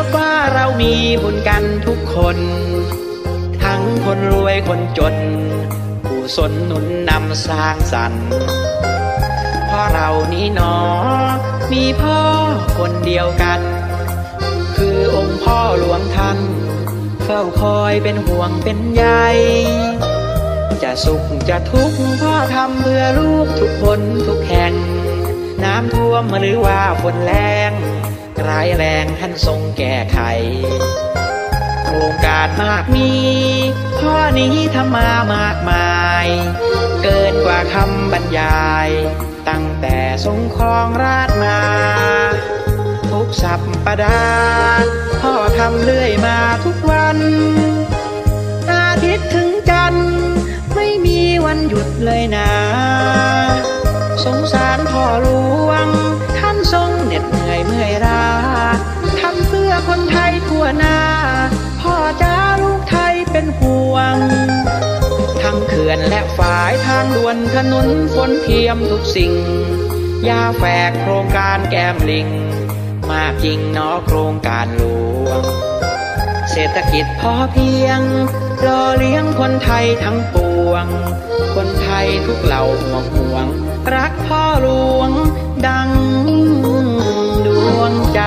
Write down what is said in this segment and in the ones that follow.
ับว่าเรามีบุญกันทุกคน ทั้งคนรวยคนจน ผู้สนหนุนนำสร้างสรรค์เพราะเรานี้หนอ มีพ่อคนเดียวกัน คือองค์พ่อหลวงท่านเฝ้าคอยเป็นห่วงเป็นใยจะสุขจะทุกข์พ่อทำเพื่อลูกทุกคนทุกแห่ง น้ำท่วมหรือว่าฝนแรง ร้ายแรงท่านทรงแก้ไข โครงการมากมีข้อนี้ทำมามากมาย เกินกว่าคำบรรยาย ตั้งแต่ทรงครองราชมา ทุกสัปปดาห์พ่อทำเรื่อยมาทุกวัน อาทิตย์ถึงจันทร์ไม่มีวันหยุดเลยนะ สงสารพ่อหลวง วง ทั้งเขื่อนและฝายทางด่วนถนนฝนเทียมทุกสิ่ง ยาแฝกโครงการแก้มลิง มากจริงนอโครงการหลวง เศรษฐกิจพอเพียงรอเลี้ยงคนไทยทั้งปวง คนไทยทุกเหล่าห่วงห่วง รักพ่อหลวงดังดวงใจ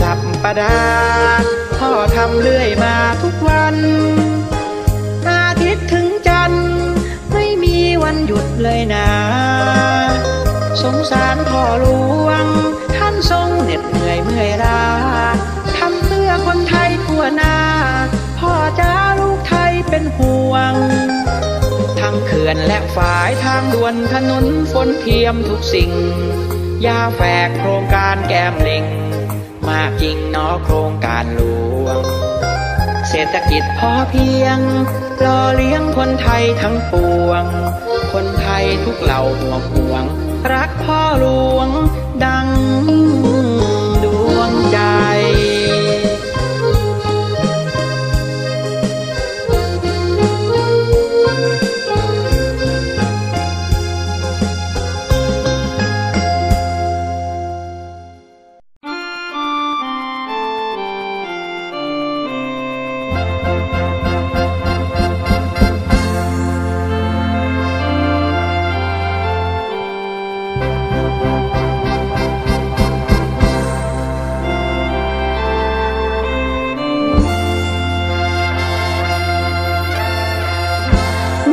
สัปปดาห์พ่อทำเรื่อยมาทุกวัน อาทิตย์ถึงจันทร์ ไม่มีวันหยุดเลยนะ สงสารพ่อหลวง ท่านทรงเหน็ดเหนื่อยเมื่อยล้าทำเพื่อคนไทยทั่วหน้า พ่อจ้าลูกไทยเป็นห่วงทั้งเขื่อนและฝายทางด่วนถนนฝนเทียมทุกสิ่งยาแฝกโครงการแก้มลิง มากจริงนอโครงการหลวง เศรษฐกิจพอเพียงรอเลี้ยงคนไทยทั้งปวง คนไทยทุกเหล่าห่วงห่วง รักพ่อหลวง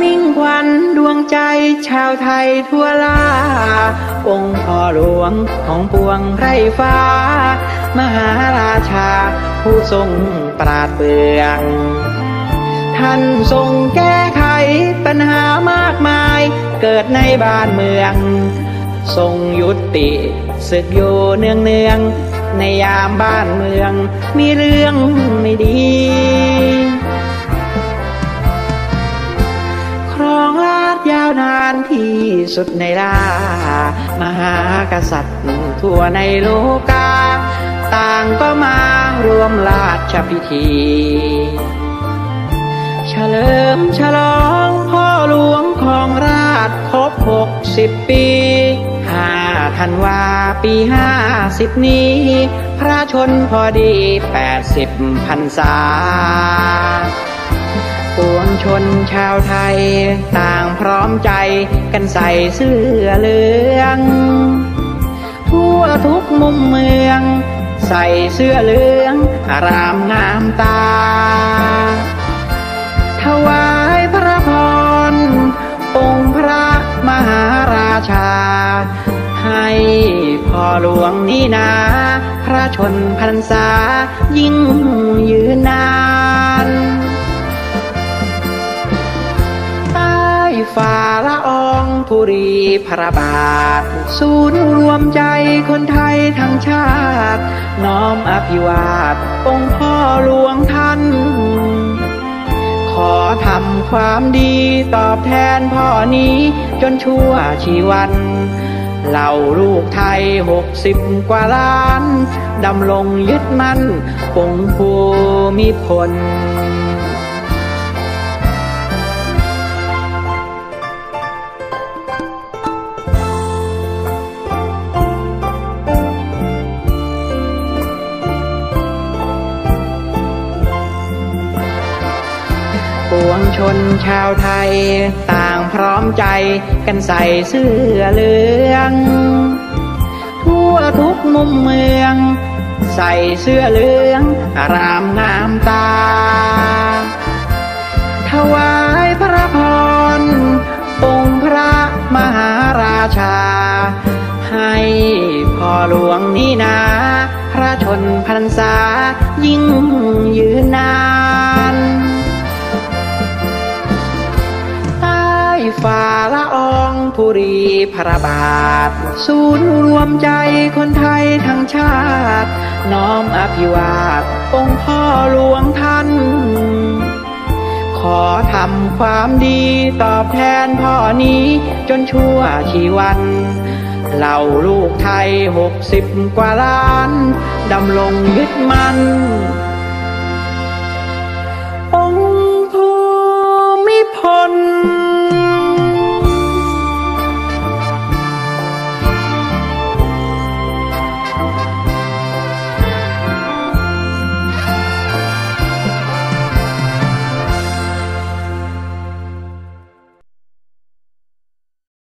มิ่งควันดวงใจชาวไทยทั่วลา องค์พ่อหลวงของปวงไรฟ้า มหาราชาผู้ทรงปราดเปรื่องท่านทรงแก้ไขปัญหามากมายเกิดในบ้านเมือง ทรงยุติศึกอยู่เนืองเนืองๆในยามบ้านเมืองมีเรื่อง สุดในลามหากษัตริย์ทั่วในโลกา ต่างก็มารวมราชพิธีเฉลิมฉลองพ่อหลวงของราชครบหกสิบปีห้าธันวาปีห้าสิบนี้ พระชนพอดีแปดสิบพรรษา ปวงชนชาวไทย ต่างพร้อมใจกันใส่เสื้อเหลือง ทั่วทุกมุมเมือง ใส่เสื้อเหลืองอารามงามตา ถวายพระพร องค์พระมหาราชา ให้พ่อหลวงนี่นา พระชนพรรษายิ่งยืนนาน ฝ่าละอองธุรีพระบาท ศูนย์รวมใจคนไทยทั้งชาติ น้อมอภิวาทองค์พ่อหลวงท่าน ขอทำความดีตอบแทนพ่อนี้จนชั่วชีวันเหล่าลูกไทยหกสิบกว่าล้าน ดำลงยึดมั่นปงภูมิพล วงชนชาวไทย ต่างพร้อมใจกันใส่เสื้อเหลือง ทั่วทุกมุมเมือง ใส่เสื้อเหลืองรามงามตา ถวายพระพรองค์พระมหาราชา ให้พ่อหลวงนี้นาพระชนพรรษายิ่งยืนนาน ฝ่าละอองธุรีพระบาท ศูนย์รวมใจคนไทยทั้งชาติ น้อมอภิวาทองค์พ่อหลวงท่าน ขอทำความดีตอบแทนพ่อนี้จนชั่วชีวันเหล่าลูกไทยหกสิบกว่าล้าน ดำลงยึดมัน